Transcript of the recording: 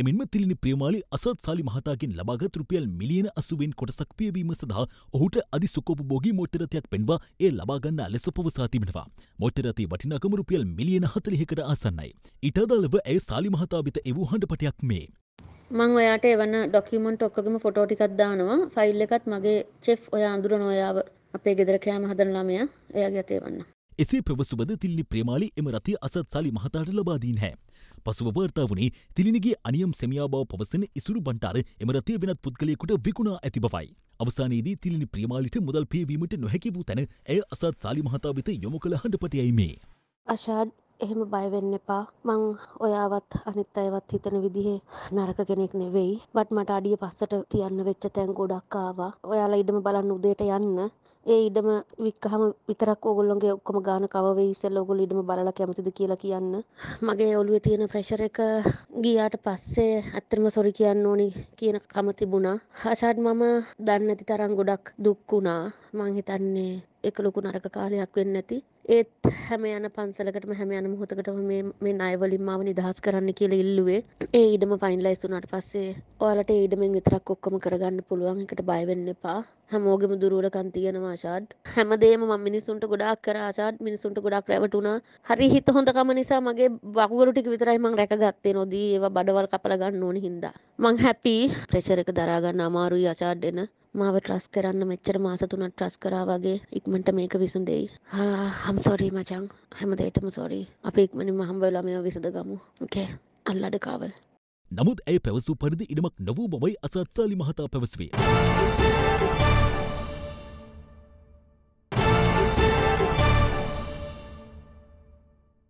එමෙන්ම තිලිනි ප්‍රේමාලි අසත් සාලි මහතාගෙන් ලබාගත් රුපියල් මිලියන අසුවෙන් කොටසක් පියවීම සඳහා ඔහුට අධි සුකෝපභෝගී මෝටරතයක් පෙන්වා ඒ ලබාගන්නා ලෙස පවසා තිබෙනවා. මෝටරතේ වටිනාකම රුපියල් මිලියන හතලිහකට ආසන්නයි. ඊට අදාළව ඇය සාලි මහතා වෙත එවූ හඬපටයක් මේ. මං ඔයාට එවන ඩොකියුමන්ට් ඔක්කොගේම ෆොටෝ ටිකක් දානවා. ෆයිල් එකත් මගේ චෙෆ් ඔයා අඳුරන ඔයාව අපේ ගෙදර කෑම හදන ළමයා එයාගේ අතේ එවන්න. එසේ පැවසුවද තිල්ලි ප්‍රේමාලි එම රථය අසත් සලි මහතාට ලබාදීන් හැ. පසුව වාර්තා වුණේ තිලිනිගේ අනියම් සැමියා බව පවසන ඉසුරු බන්ටාර එම රථය වෙනත් පුද්ගලයෙකුට විකුණා ඇති බවයි. අවසානයේදී තිලිනි ප්‍රේමාලිට මුදල් පියවීමට නොහැකි වූ තැන ඇය අසත් සාලි මහතා වෙත යොමු කළ හඬපටයයි මේ. අෂාඩ් එහෙම බයවෙන්න එපා මං ඔයාවත් අනිත් අයවත් හිතන විදිහේ නරක කෙනෙක් නෙවෙයි බට් මට අඩිය පස්සට තියන්න වෙච්ච තැන් ගොඩක් ආවා ඔයාලා ඉඩම බලන්න උදේට යන්න ඒ ඉඩම වික්කහම විතරක් ඕගොල්ලොන්ගේ ඔක්කොම ගාන කව වෙයි ඉස්සෙල්ලා ඕගොල්ලෝ ඉඩම බලලා කැමතිද කියලා කියන්න. මගේ ඔළුවේ තියෙන ප්‍රෙෂර් එක ගියාට පස්සේ ඇත්තටම සොරි කියන්න ඕනි කියන කම තිබුණා. ආෂාඩ් මම දන්නේ නැති තරම් ගොඩක් දුක් වුණා. මං හිතන්නේ ඒක ලොකු නරක කාලයක් වෙන්නේ නැති ඒත් හැම යන පන්සලකටම හැම යන මොහොතකටම මේ මේ ණය වලින් මාව නිදහස් කරන්න කියලා ඉල්ලුවේ. ඒ ඉඩම ෆයිනලයිස් වුණාට පස්සේ ඔයාලට ඒ ඉඩමෙන් විතරක් ඔක්කොම කරගන්න පුළුවන්. ඒකට බය වෙන්න එපා. හැමෝගෙම දුර්වලකම් තියෙනවා ආෂාඩ්. හැමදේම මම මිනිස්සුන්ට ගොඩාක් කරා ආෂාඩ්. මිනිස්සුන්ට ගොඩාක් රැවටුණා. හරි හිත හොඳකම නිසා මගේ වකුගඩු ටික විතරයි මම රැකගත්තේ නොදී ඒවා බඩවල් කපලා ගන්න ඕනි හින්දා. මං හැපි ප්‍රෙෂර් එක දරා ගන්න අමාරුයි ආෂාඩ් එන. මාව ට්‍රස් කරන්න මෙච්චර මාස තුනක් ට්‍රස් කරා වගේ ඉක්මනට මේක විසඳෙයි. හම් සෝරි මචං. හැමදේටම සෝරි. අපි ඉක්මනින්ම හම්බ වෙලා මේව විසඳගමු. ඕකේ. අල්ලඩ කාවල්. නමුත් ඇය පැවසූ පරිදි ඉඩමක් නොවූ බවයි අසත්සාලි මහතා පැවසුවේ.